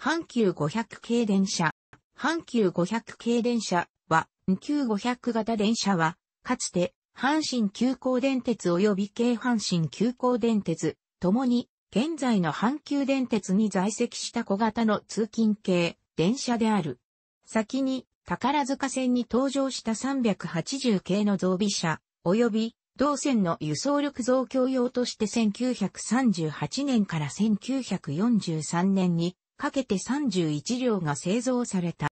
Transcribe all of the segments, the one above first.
阪急500系電車。阪急500系電車は、旧500型電車は、かつて、阪神急行電鉄及び京阪神急行電鉄、ともに、現在の阪急電鉄に在籍した小型の通勤系電車である。先に、宝塚線に登場した380系の増備車、及び、同線の輸送力増強用として1938年から1943年にかけて31両が製造された。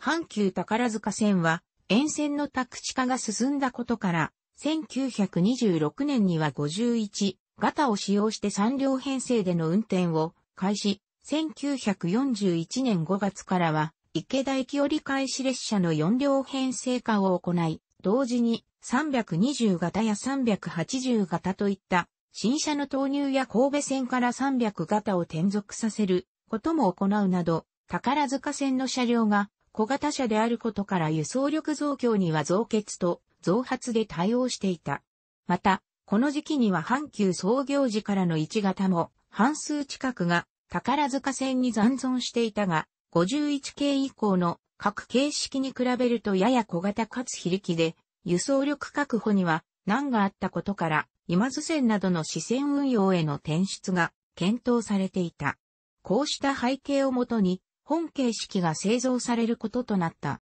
阪急宝塚線は沿線の宅地化が進んだことから、1926年には51型を使用して3両編成での運転を開始、1941年5月からは池田駅折り返し列車の4両編成化を行い、同時に320型や380型といった新車の投入や神戸線から300型を転属させることも行うなど、宝塚線の車両が小型車であることから輸送力増強には増欠と増発で対応していた。また、この時期には阪急創業時からの1型も半数近くが宝塚線に残存していたが、51系以降の各形式に比べるとやや小型かつ非力で、輸送力確保には難があったことから、今津線などの支線運用への転出が検討されていた。こうした背景をもとに、本形式が製造されることとなった。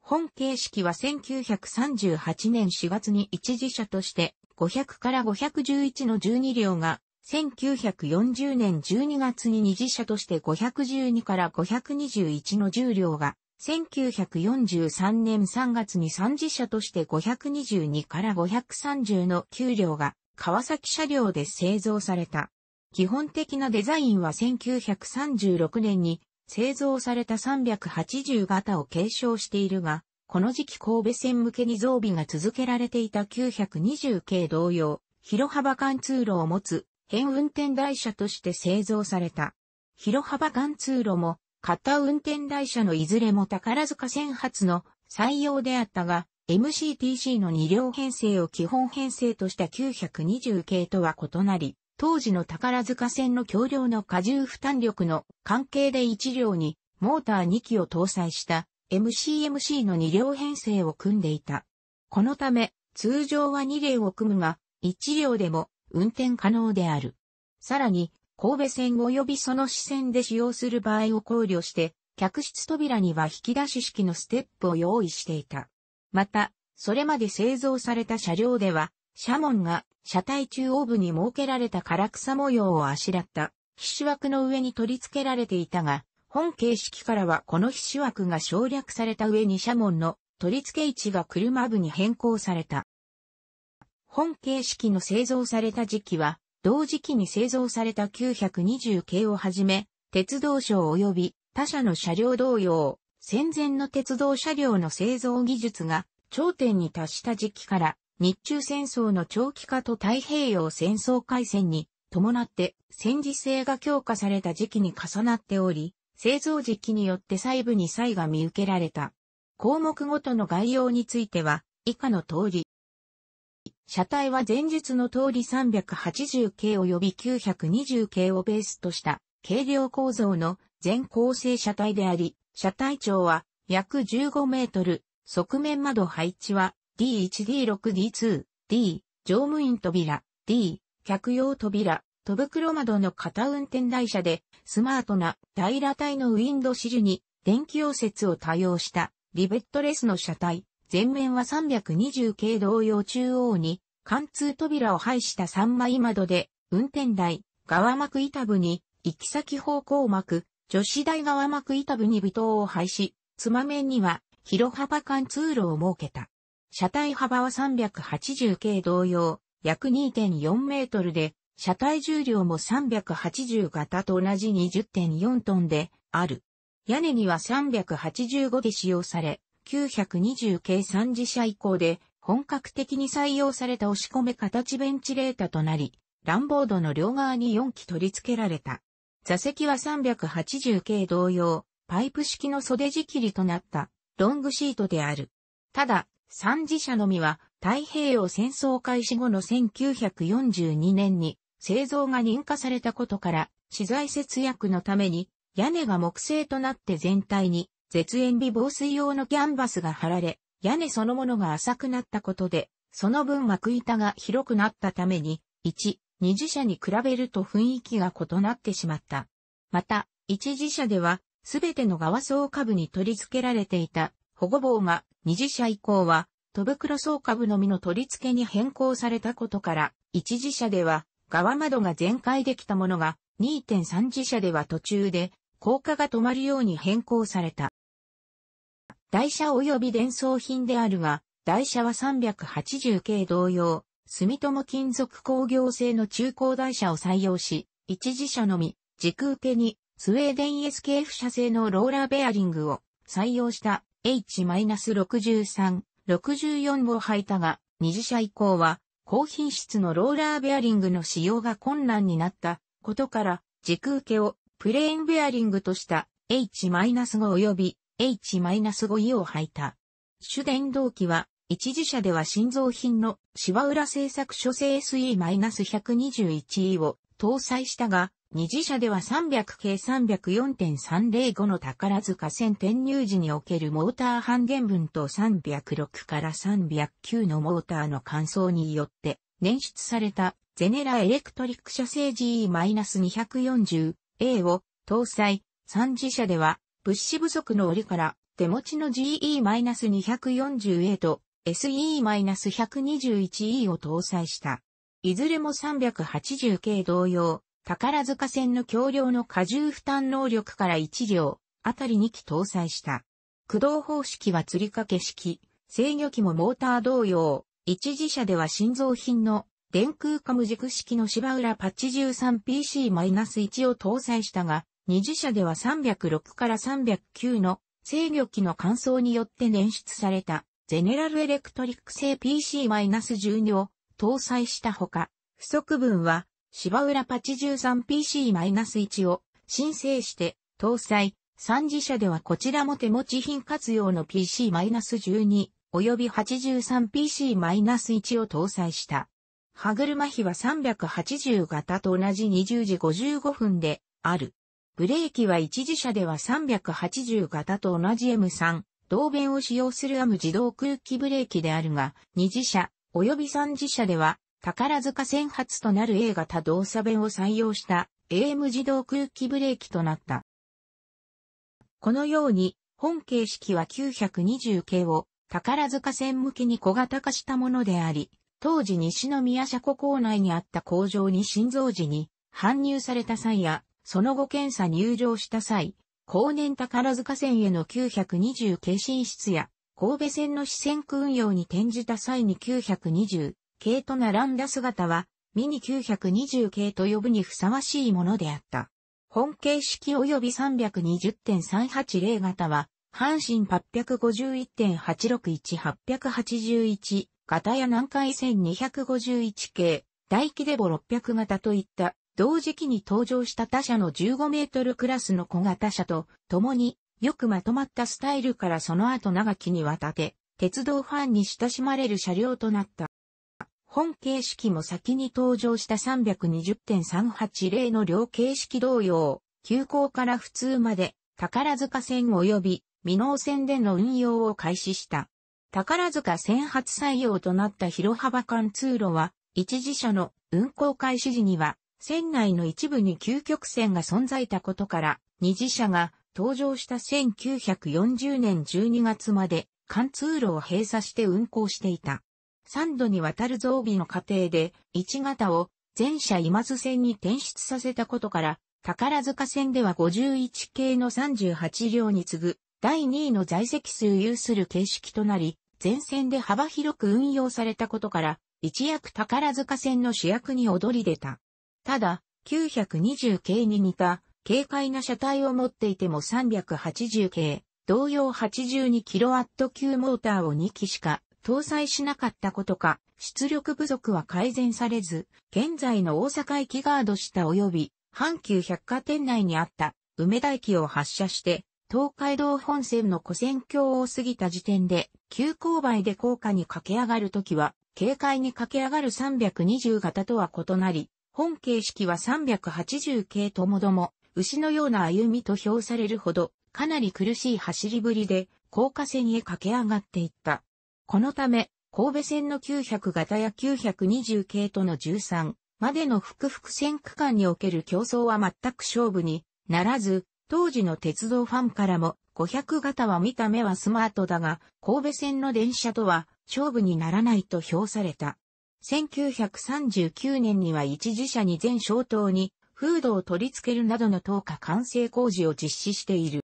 本形式は1938年4月に一時車として500から511の12両が1940年12月に二次車として512から521の10両が1943年3月に三次車として522から530の9両が川崎車両で製造された。基本的なデザインは1936年に製造された380型を継承しているが、この時期神戸線向けに増備が続けられていた920系同様、広幅貫通路を持つ変運転台車として製造された。広幅貫通路も型運転台車のいずれも宝塚線発の採用であったが、MCTC の2両編成を基本編成とした920系とは異なり、当時の宝塚線の橋梁の荷重負担力の関係で1両にモーター2機を搭載した MCMC の2両編成を組んでいた。このため、通常は2両を組むが、1両でも運転可能である。さらに、神戸線及びその支線で使用する場合を考慮して、客室扉には引き出し式のステップを用意していた。また、それまで製造された車両では、車門が車体中央部に設けられた唐草模様をあしらった皮種枠の上に取り付けられていたが、本形式からはこの皮種枠が省略された上に車門の取り付け位置が車部に変更された。本形式の製造された時期は、同時期に製造された920系をはじめ、鉄道省及び他社の車両同様、戦前の鉄道車両の製造技術が頂点に達した時期から日中戦争の長期化と太平洋戦争開戦に伴って戦時性が強化された時期に重なっており、製造時期によって細部に差異が見受けられた。項目ごとの概要については以下の通り。車体は前述の通り380系及び920系をベースとした軽量構造の全構成車体であり、車体長は約15メートル、側面窓配置は D1D6D2、D、乗務員扉、D、客用扉、戸袋窓の片運転台車で、スマートな平ら体のウィンドシルに電気溶接を多用したリベットレスの車体、前面は320系同様中央に貫通扉を配した3枚窓で、運転台、側幕板部に行き先方向幕、女子台側幕板部に微灯を配し、つま面には広幅貫通路を設けた。車体幅は380系同様、約2.4メートルで、車体重量も380型と同じ20.4トンである。屋根には385で使用され、920系3次車以降で本格的に採用された押し込め形ベンチレータとなり、ランボードの両側に4機取り付けられた。座席は380系同様、パイプ式の袖仕切りとなったロングシートである。ただ、三次車のみは太平洋戦争開始後の1942年に製造が認可されたことから資材節約のために屋根が木製となって全体に絶縁微防水用のキャンバスが貼られ、屋根そのものが浅くなったことで、その分幕板が広くなったために、1、二次車に比べると雰囲気が異なってしまった。また、一次車では、すべての側層下部に取り付けられていた保護棒が二次車以降は、戸袋層下部のみの取り付けに変更されたことから、一次車では側窓が全開できたものが、2.3次車では途中で高架が止まるように変更された。台車及び伝送品であるが、台車は380系同様、住友金属工業製の中高台車を採用し、一次車のみ、軸受けに、スウェーデン SKF 社製のローラーベアリングを採用した H-63、64を履いたが、二次車以降は、高品質のローラーベアリングの使用が困難になったことから、軸受けをプレーンベアリングとした H-5 及び H-5E を履いた。主電動機は、一次車では新造品の芝浦製作所製 SE-121E を搭載したが、二次車では300系304.305の宝塚線転入時におけるモーター半減分と306から309のモーターの乾燥によって捻出されたゼネラエレクトリック社製 GE-240A を搭載。三次車では物資不足の折から手持ちの GE-240A と SE-121E を搭載した。いずれも380系同様、宝塚線の橋梁の荷重負担能力から1両、あたり2機搭載した。駆動方式は釣り掛け式、制御機もモーター同様、一次車では新造品の電空化無軸式の芝浦パッチ 13PC-1 を搭載したが、二次車では306から309の制御機の乾燥によって捻出されたゼネラルエレクトリック製 PC-12 を搭載したほか、不足分は芝浦パチ 13PC-1 を申請して搭載、三次車ではこちらも手持ち品活用の PC-12 及び 83PC-1 を搭載した。歯車比は380型と同じ20時55分である。ブレーキは一次車では380型と同じ M3、同弁を使用するアム自動空気ブレーキであるが、二次車及び三次車では、宝塚線発となる A 型動作弁を採用した AM 自動空気ブレーキとなった。このように、本形式は920系を宝塚線向けに小型化したものであり、当時西宮車庫構内にあった工場に新造時に搬入された際やその後検査入場した際、後年宝塚線への920系進出や、神戸線の支線区運用に転じた際に920系と並んだ姿は、ミニ920系と呼ぶにふさわしいものであった。本形式及び320.380型は、阪神851.861-881型や南海線251系、大規デボ600型といった同時期に登場した他社の15メートルクラスの小型車と共によくまとまったスタイルからその後長きにわたって鉄道ファンに親しまれる車両となった。本形式も先に登場した320.380の両形式同様、急行から普通まで宝塚線及び未納線での運用を開始した。宝塚線発採用となった広幅間通路は、一時車の運行開始時には線内の一部に究極線が存在たことから、二次車が登場した1940年12月まで貫通路を閉鎖して運行していた。3度にわたる増備の過程で1型を全車今津線に転出させたことから、宝塚線では51系の38両に次ぐ第2位の在籍数有する形式となり、全線で幅広く運用されたことから、一躍宝塚線の主役に躍り出た。ただ、920系に似た軽快な車体を持っていても380系、同様 82kW 級モーターを2機しか搭載しなかったことか、出力不足は改善されず、現在の大阪駅ガード下及び阪急百貨店内にあった梅田駅を発車して、東海道本線の古線橋を過ぎた時点で、急勾配で高架に駆け上がるときは、軽快に駆け上がる320型とは異なり、本形式は380系ともども、牛のような歩みと評されるほど、かなり苦しい走りぶりで、高架線へ駆け上がっていった。このため、神戸線の900型や920系との13までの複々線区間における競争は全く勝負にならず、当時の鉄道ファンからも500型は見た目はスマートだが、神戸線の電車とは勝負にならないと評された。1939年には一時車に全消灯にフードを取り付けるなどの灯火完成工事を実施している。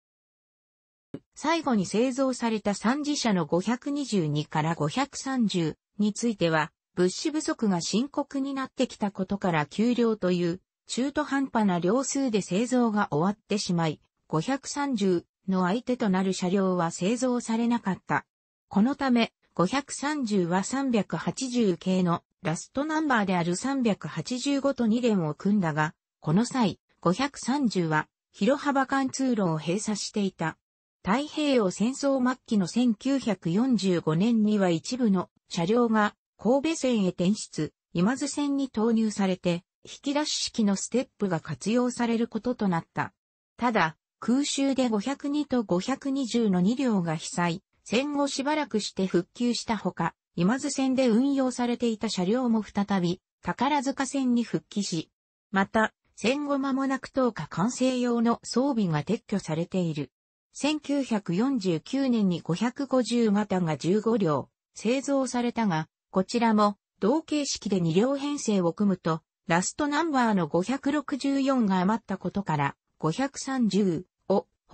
最後に製造された三次車の522から530については、物資不足が深刻になってきたことから給料という中途半端な量数で製造が終わってしまい、530の相手となる車両は製造されなかった。このため、530は380系のラストナンバーである385と2連を組んだが、この際、530は広幅貫通路を閉鎖していた。太平洋戦争末期の1945年には一部の車両が神戸線へ転出、今津線に投入されて、引き出し式のステップが活用されることとなった。ただ、空襲で502と520の2両が被災、戦後しばらくして復旧したほか、今津線で運用されていた車両も再び、宝塚線に復帰し、また、戦後間もなく10日完成用の装備が撤去されている。1949年に550型が15両製造されたが、こちらも同形式で2両編成を組むと、ラストナンバーの564が余ったことから、530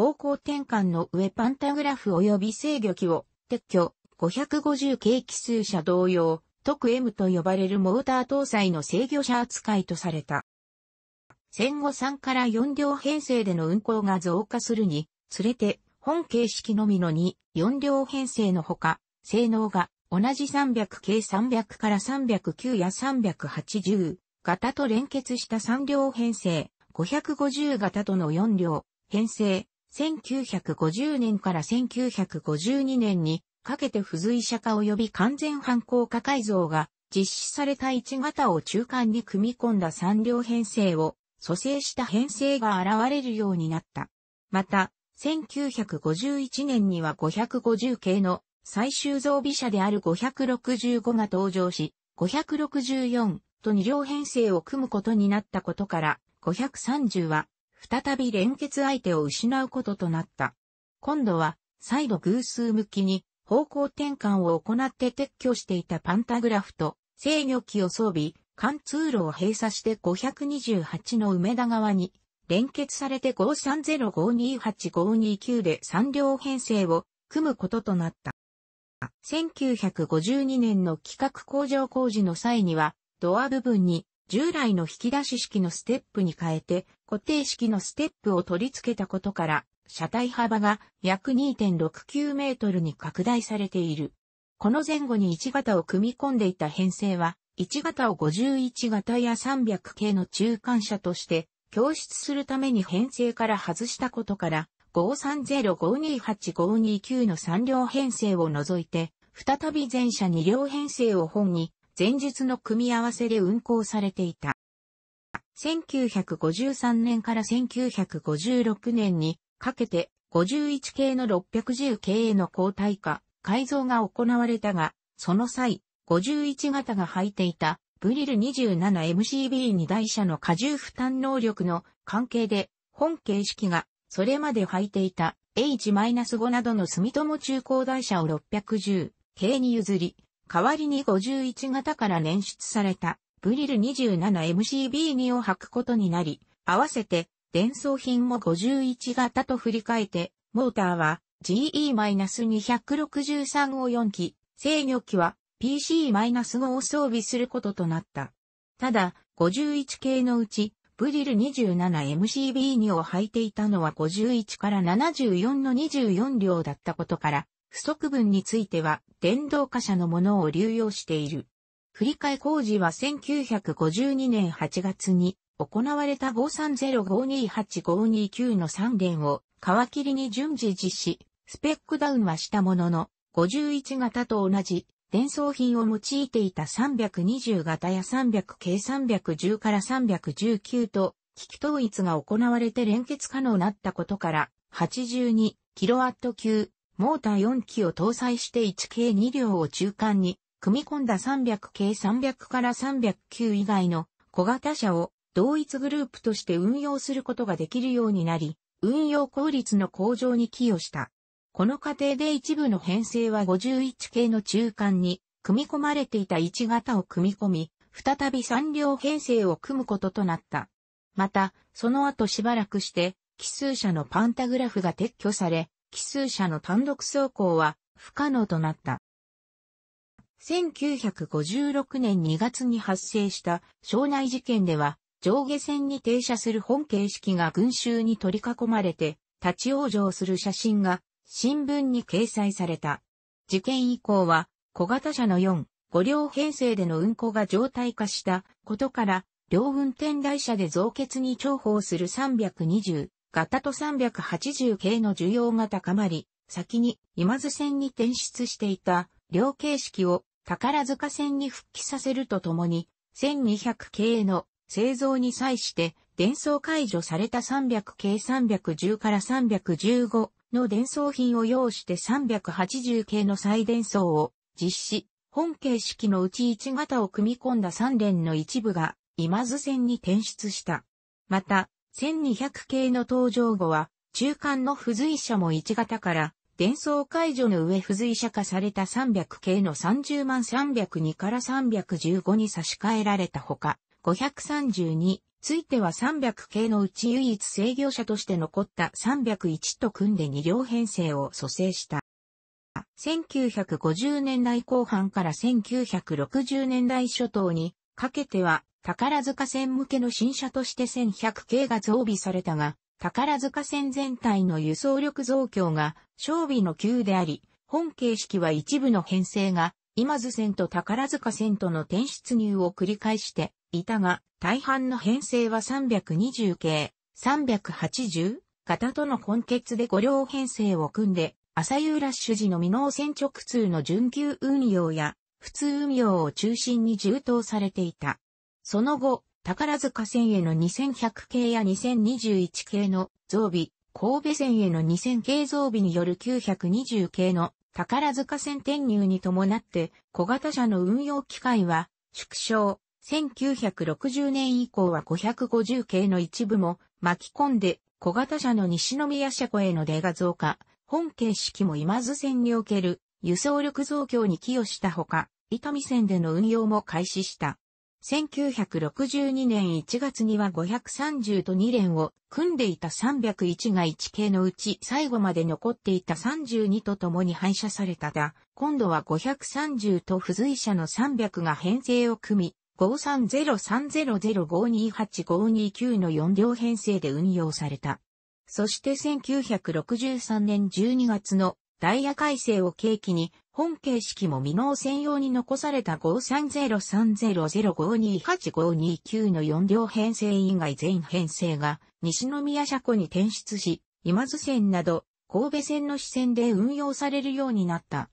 方向転換の上パンタグラフ及び制御機を撤去、550系奇数車同様、特 M と呼ばれるモーター搭載の制御車扱いとされた。戦後3から4両編成での運行が増加するに、つれて、本形式のみの2、4両編成のほか、性能が同じ300系300から309や380型と連結した3両編成、550型との4両編成、1950年から1952年にかけて付随車化及び完全反抗化改造が実施された1型を中間に組み込んだ3両編成を蘇生した編成が現れるようになった。また、1951年には550系の最終増備車である565が登場し、564と2両編成を組むことになったことから、530は再び連結相手を失うこととなった。今度は再度偶数向きに方向転換を行って撤去していたパンタグラフと制御機を装備、貫通路を閉鎖して528の梅田側に連結されて530-528-529で3両編成を組むこととなった。1952年の企画工場工事の際にはドア部分に従来の引き出し式のステップに変えて固定式のステップを取り付けたことから車体幅が約2.69メートルに拡大されている。この前後に1型を組み込んでいた編成は1型を51型や300系の中間車として供出するために編成から外したことから530-528-529の3両編成を除いて再び全車2両編成を本に前述の組み合わせで運行されていた。1953年から1956年にかけて51系の610系への交代化、改造が行われたが、その際、51型が履いていたブリル 27MCB2 台車の荷重負担能力の関係で、本形式がそれまで履いていた H-5 などの住友中高台車を610系に譲り、代わりに51型から捻出されたブリル 27MCB2 を履くことになり、合わせて伝送品も51型と振り替えて、モーターは GE-263 を4機、制御機は PC-5 を装備することとなった。ただ、51系のうち、ブリル 27MCB2 を履いていたのは51から74の24両だったことから、不足分については電動化車のものを流用している。振り替え工事は1952年8月に行われた530-528-529の3連を皮切りに順次実施、スペックダウンはしたものの、51型と同じ伝送品を用いていた320型や300系310から319と機器統一が行われて連結可能になったことから 82kW 級モーター4機を搭載して1系2両を中間に組み込んだ300系300から309以外の小型車を同一グループとして運用することができるようになり、運用効率の向上に寄与した。この過程で一部の編成は51系の中間に組み込まれていた1型を組み込み、再び3両編成を組むこととなった。また、その後しばらくして、奇数車のパンタグラフが撤去され、奇数車の単独走行は不可能となった。1956年2月に発生した省内事件では、上下線に停車する本形式が群衆に取り囲まれて、立ち往生する写真が新聞に掲載された。事件以降は、小型車の4、5両編成での運行が常態化したことから、両運転台車で増結に重宝する320型と380系の需要が高まり、先に今津線に転出していた両形式を宝塚線に復帰させるとともに、1200系の製造に際して伝送解除された300系310から315の伝送品を要して380系の再伝送を実施。本形式のうち1型を組み込んだ3連の一部が今津線に転出した。また、1200系の登場後は中間の付随車も1型から伝送解除の上付随車化された300系の30万302から315に差し替えられたほか、532ついては300系のうち唯一制御車として残った301と組んで2両編成を蘇生した。1950年代後半から1960年代初頭にかけては宝塚線向けの新車として1100系が増備されたが、宝塚線全体の輸送力増強が勝備の急であり、本形式は一部の編成が今津線と宝塚線との転出入を繰り返していたが、大半の編成は320系、380型との混結で5両編成を組んで、朝夕ラッシュ時の未納線直通の準急運用や普通運用を中心に充当されていた。その後、宝塚線への2100系や2021系の増備、神戸線への2000系増備による920系の宝塚線転入に伴って小型車の運用機会は縮小。1960年以降は550系の一部も巻き込んで小型車の西宮車庫への出が増加。本形式も今津線における輸送力増強に寄与したほか、伊丹線での運用も開始した。1962年1月には530と2連を組んでいた301が1系のうち最後まで残っていた32と共に廃車されたが、今度は530と付随車の300が編成を組み、530300528-529の4両編成で運用された。そして1963年12月のダイヤ改正を契機に本形式も未納専用に残された530300528-529の4両編成以外全編成が西宮車庫に転出し、今津線など神戸線の支線で運用されるようになった。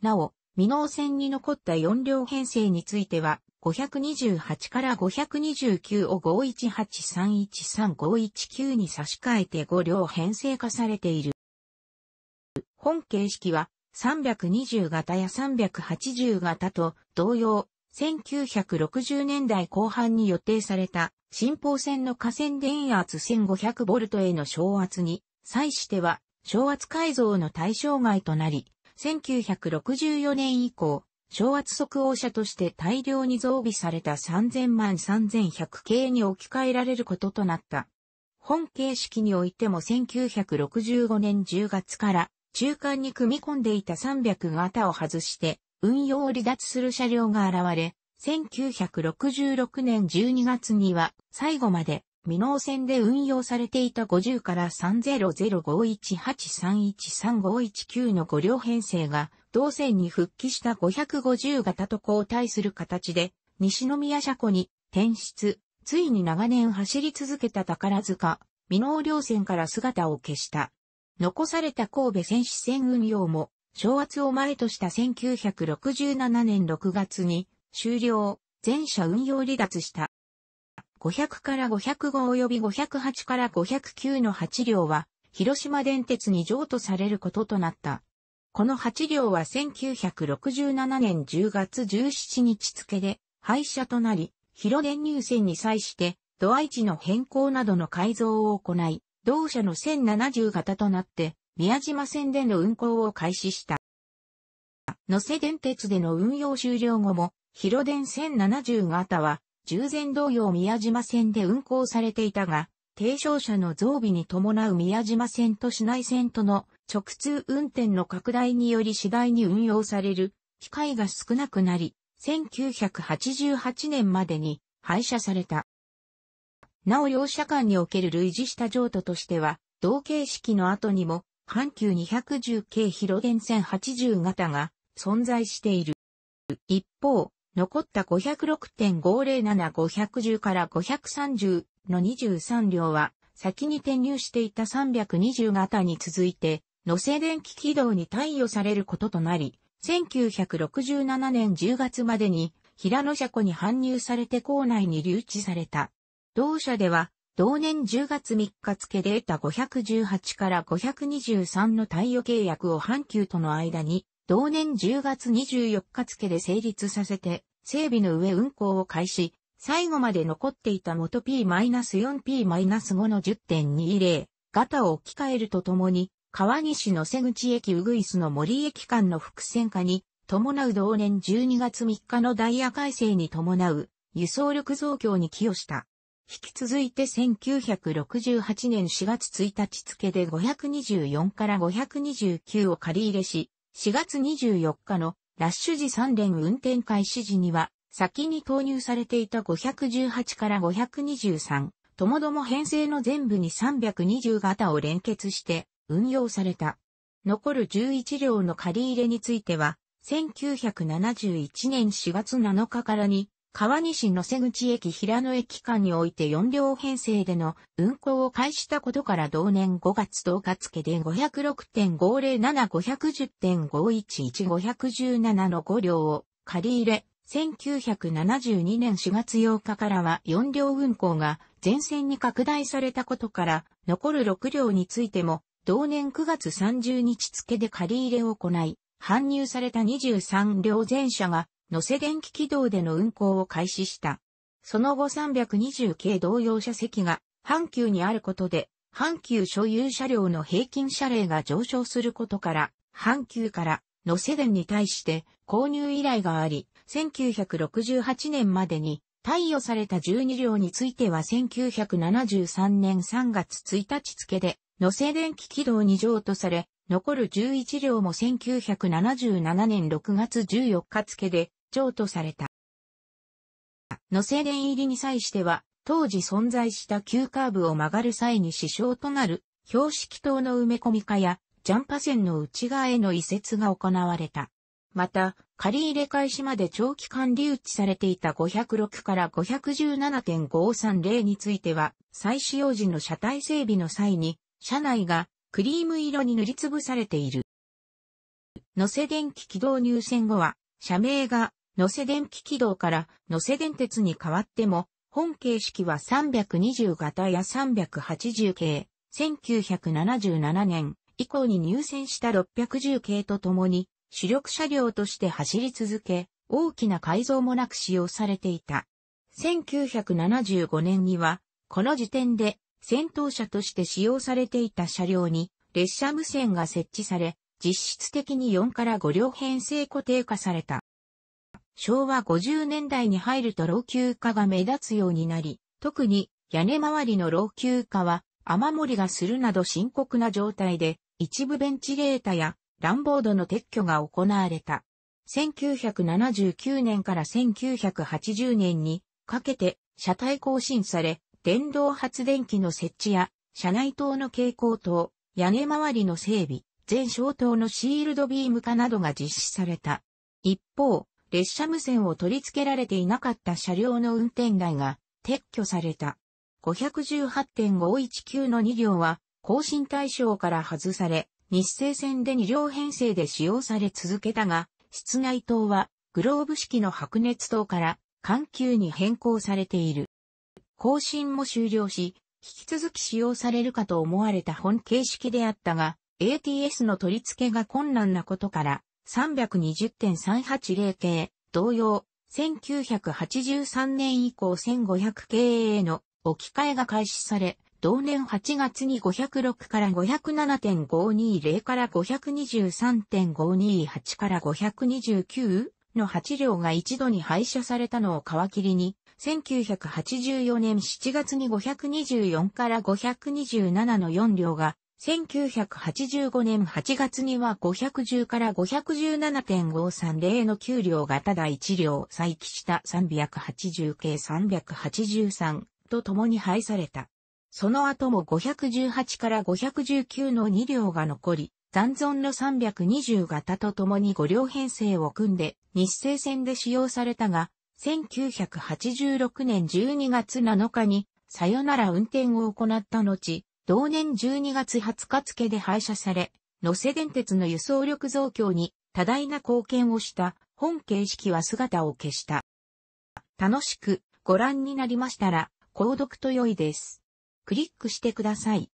なお、未納線に残った4両編成については、528から529を518313519に差し替えて5両編成化されている。本形式は320型や380型と同様、1960年代後半に予定された新方線の河川電圧 1500V への昇圧に、際しては昇圧改造の対象外となり、1964年以降、昇圧速応車として大量に増備された3000万3100系に置き換えられることとなった。本形式においても1965年10月から中間に組み込んでいた300型を外して運用を離脱する車両が現れ、1966年12月には最後まで未納線で運用されていた50から300518313519の5両編成が同線に復帰した550型と交代する形で西宮車庫に転出、ついに長年走り続けた宝塚、未納両線から姿を消した。残された神戸戦士線運用も昇圧を前とした1967年6月に終了、全車運用離脱した。500から505及び508から509の8両は、広島電鉄に譲渡されることとなった。この8両は1967年10月17日付で廃車となり、広電入線に際してドア位置の変更などの改造を行い、同社の1070型となって宮島線での運行を開始した。野瀬電鉄での運用終了後も、広電1070型は従前同様宮島線で運行されていたが、低床車の増備に伴う宮島線と市内線との直通運転の拡大により次第に運用される機会が少なくなり、1988年までに廃車された。なお両車間における類似した譲渡としては、同形式の後にも、阪急210系広電線80型が存在している。一方、残った506.507-510から530の23両は、先に転入していた320型に続いて、野瀬電気軌道に貸与されることとなり、1967年10月までに平野車庫に搬入されて校内に留置された。同社では、同年10月3日付で得た518から523の貸与契約を阪急との間に同年10月24日付で成立させて、整備の上運行を開始、最後まで残っていた元 P-4P-5 の10.20型を置き換えるとともに、川西の瀬口駅ウグイスの森駅間の複線化に伴う同年12月3日のダイヤ改正に伴う輸送力増強に寄与した。引き続いて1968年4月1日付で524から529を借り入れし、4月24日のラッシュ時3連運転開始時には、先に投入されていた518から523、ともども編成の全部に320型を連結して運用された。残る11両の借り入れについては、1971年4月7日からに川西の瀬口駅平野駅間において4両編成での運行を開始したことから同年5月10日付で506.507-510.511-517の5両を借り入れ、1972年4月8日からは4両運行が全線に拡大されたことから、残る6両についても同年9月30日付で借り入れを行い、搬入された23両全車が乗せ電気軌道での運行を開始した。その後320系同様車席が阪急にあることで、阪急所有車両の平均車齢が上昇することから、阪急から乗せ電に対して購入依頼があり、1968年までに貸与された12両については1973年3月1日付で、乗せ電気軌道に譲渡され、残る11両も1977年6月14日付で譲渡された。野生電入りに際しては、当時存在した急カーブを曲がる際に支障となる標識灯の埋め込み化やジャンパ線の内側への移設が行われた。また、借り入れ開始まで長期間留置されていた506から517.530については、再使用時の車体整備の際に、車内がクリーム色に塗りつぶされている。野瀬電気軌道入線後は、社名が野瀬電気軌道から野瀬電鉄に変わっても、本形式は320型や380系、1977年以降に入線した610系とともに主力車両として走り続け、大きな改造もなく使用されていた。1975年には、この時点で先頭車として使用されていた車両に列車無線が設置され、実質的に4から5両編成固定化された。昭和50年代に入ると老朽化が目立つようになり、特に屋根周りの老朽化は雨漏りがするなど深刻な状態で、一部ベンチレータや乱ボードの撤去が行われた。1979年から1980年にかけて車体更新され、電動発電機の設置や車内灯の蛍光灯、屋根周りの整備、全消灯のシールドビーム化などが実施された。一方、列車無線を取り付けられていなかった車両の運転台が撤去された。518.519の2両は更新対象から外され、日生線で2両編成で使用され続けたが、室内灯はグローブ式の白熱灯から環球に変更されている。更新も終了し、引き続き使用されるかと思われた本形式であったが、ATS の取り付けが困難なことから、320.380系、同様、1983年以降1500系への置き換えが開始され、同年8月に506から507.520から523.528から529の8両が一度に廃車されたのを皮切りに、1984年7月に524から527の4両が、1985年8月には510から517.530の9両がただ1両再起した380系383と共に廃された。その後も518から519の2両が残り、残存の320型と共に5両編成を組んで日生線で使用されたが、1986年12月7日にさよなら運転を行った後、同年12月20日付で廃車され、野瀬電鉄の輸送力増強に多大な貢献をした本形式は姿を消した。楽しくご覧になりましたら、購読と良いです。クリックしてください。